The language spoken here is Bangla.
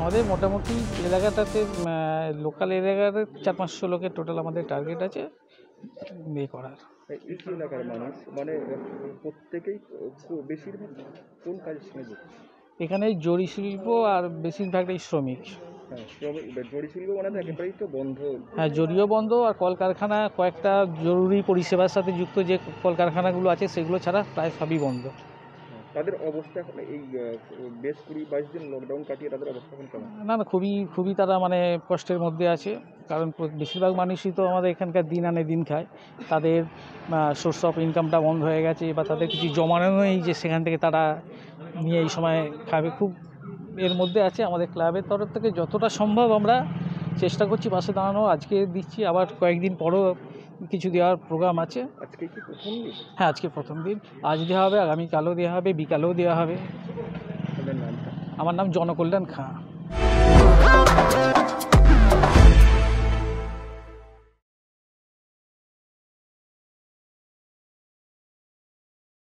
আমাদের মোটামুটি এলাকাটাতে লোকাল এলাকাতে চার পাঁচশো লোকের টোটাল আমাদের টার্গেট আছে বিয়ে করার। এই এলাকার মানুষ মানে প্রত্যেকেই বেশিরভাগ কোন কাজের সঙ্গে যুক্ত? এখানে জরি শিল্প আর বেশিরভাগটাই শ্রমিক। হ্যাঁ জড়ি মানে হ্যাঁ জরিও বন্ধ আর কলকারখানা কয়েকটা জরুরি পরিষেবার সাথে যুক্ত যে কলকারখানাগুলো আছে সেগুলো ছাড়া প্রায় সবই বন্ধ। তাদের অবস্থা এখন এই বেশ কুড়ি বাইশ দিন লকডাউন কাটিয়ে তাদের অবস্থা এখন কেমন? না না, খুবই খুবই তারা মানে কষ্টের মধ্যে আছে। কারণ বেশিরভাগ মানুষই তো আমাদের এখানকার দিন আনে দিন খায়। তাদের সোর্স অফ ইনকামটা বন্ধ হয়ে গেছে বা তাদের কিছু জমানো নেই যে সেখান থেকে তারা নিয়ে এই সময় খাবে। খুব এর মধ্যে আছে আমাদের ক্লাবের তরফ থেকে। যতটা সম্ভব আমরা চেষ্টা করছি পাশে দাঁড়ানো। আজকে দিচ্ছি, আবার কয়েকদিন পরও কিছু দেওয়ার প্রোগ্রাম আছে। আজকে কি প্রথম দিন? হ্যাঁ আজকে প্রথম দিন। আজ দেওয়া হবে আগামীকালও দেওয়া হবে বিকালেও দেওয়া হবে। আমার নাম জনকল্যাণ খাঁ।